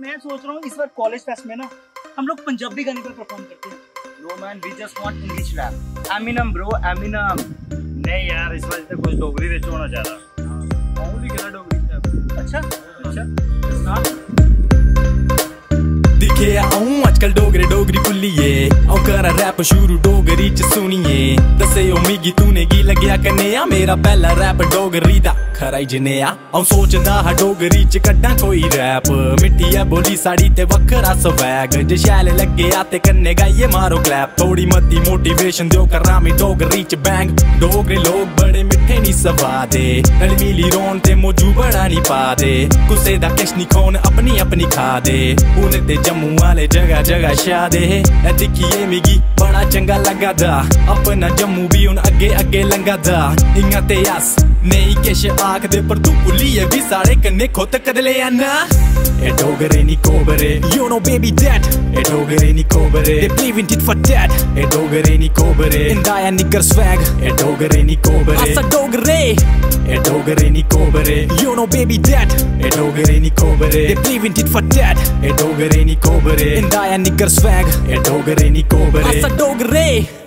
मैं सोच रहा हूँ इस बार कॉलेज फेस्ट में ना हम लोग पंजाबी गाने पर परफॉर्म करते हैं। No man we just want English rap Eminem bro Eminem नहीं यार इस बार तो कुछ डोगरी विच होना चाह रहा ओनली कहना डोगरी अच्छा अच्छा। दिखे आऊँ अजकल डोगरे डोगरी भुल्लिए आऊँ करा रैप शुरू डोगरी च सुनिए। दस्से ओ मिगी तूने गी लग्गेआ कन्नेआ मेरा पैह्ला रैप डोगरी दा। खरा ही जनेआ आऊँ सोचदा हा डोगरी च कड्डां कोई रैप बोली साड़ी ते स्वैग जे शैल ते मारो क्लैप थोड़ी मती मोटिवेशन करा मैं डोगरी च बैंग डोगरे लोग बड़े मिट्ठे नी सवादे मिली रोन ते मौजू बड़ा नी पा दे कुसै दा किश नी खोन अपनी अपनी खा दे ते जम्मू वाले जगह जगह शा दे ए दिक्खिए मिगी बड़ा चंगा लगा दा अपना जम्मू भी हून अग्गे अग्गे लंगा दा इयाँ ते अस नेई किश आखदे पर तू भुल्लिए भी साढ़े कन्ने खुद कदले आना ए डोगरे नी कोबरे you know dogere niet kobere They believe in it for dead E dogere niet kobere En die en nigger swag. E dogere niet kobere Asa dogere E dogere niet kobere You know baby dead E dogere niet kobere They believe in it for dead E dogere niet kobere En die en nigger swag. E dogere niet kobere Asa dogere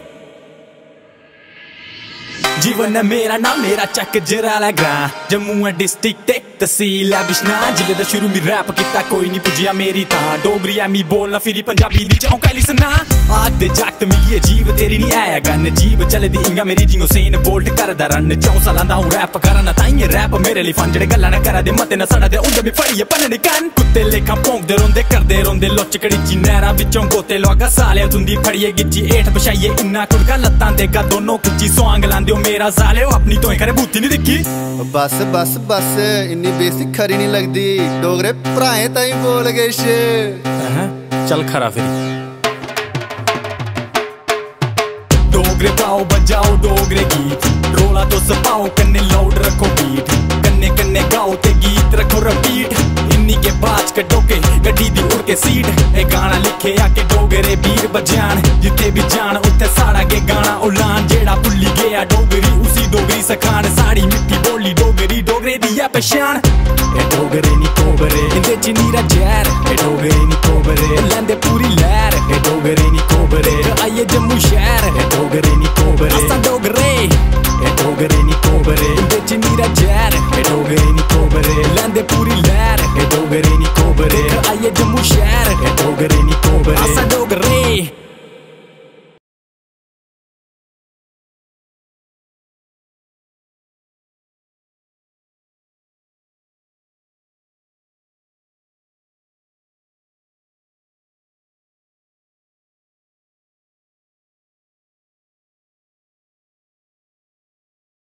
जीवन है मेरा नाम, मेरा चक जराला ग्रां जम्मू है district तहसील है बिशना। ज़िले दा शुरू मी रैप कीता, कोई नहीं पुजिया मेरी तां। डोगरी है मी बोलना, फिरी पंजाबी दी चाऊं कैली सुना आग दे जागत मिगी अजीब तेरी नहीं आया गन जीब चलदी इंगा मेरी जिंगो सेन बोल्ट करदा, रन चौं सालां दा हूँ रैप करना। ताइये रैप मेरे लिए फन जेड़े गल्लां ना करा दे, मते ना सड़ा दे। उंदे भी फड़िए पन्ने कन। कुत्ते लेखा भौंकदे रौंदे, करदे रौंदे। लुच्च कड़ीची नैरा बिचों गोते लोगा साले तुंदी फड़िए गिज्जी हेठ बछाइए इन्ना कुड़का लत्तां देगा दोनों खिच्ची सोआंग लांदे मेरा साले अपनी तो करे बूती नहीं दिखी। बस बस बस इन्नी बेसी खरी नहीं लगदी। डोगरे भ्राएँ ताईं बोल किश चल खरा फिर। डोगरे पाओ बजाओ डोगरे गीत। रोला तो सपाओ कन्ने लाउड रखो बीट कन्ने कन्ने गाओ ते गीत रखो रिपीट इन्नी के बाज कड्डो के गड्डी दी उड़ के सीट ए गाना लिखे आके डोगरे बीर बजान। जिथे भी जान उत्थे साड़ा के गाना जेड़ा भुल्ली गया डोगरी उसी डोगरी सखान साड़ी मिट्टी बोली डोगरी डोगरे दी है पहचान ए डोगरे नी कोबरे इंदे च नीरा जैर ए डोगरे नी कोबरे लैंदे पूरी लैर ए डोगरे नी कोबरे आइए जम्मू शहर ए डोगरे नी कोबरे असां डोगरे ए डोगरे नी कोबरे इंदे च नीरा जैर ए डोगरे नी कोबरे लैंदे पूरी लैर ए डोगरे नी कोबरे आइए जम्मू शहर ए डोगरे नी कोबरे असां डोगरे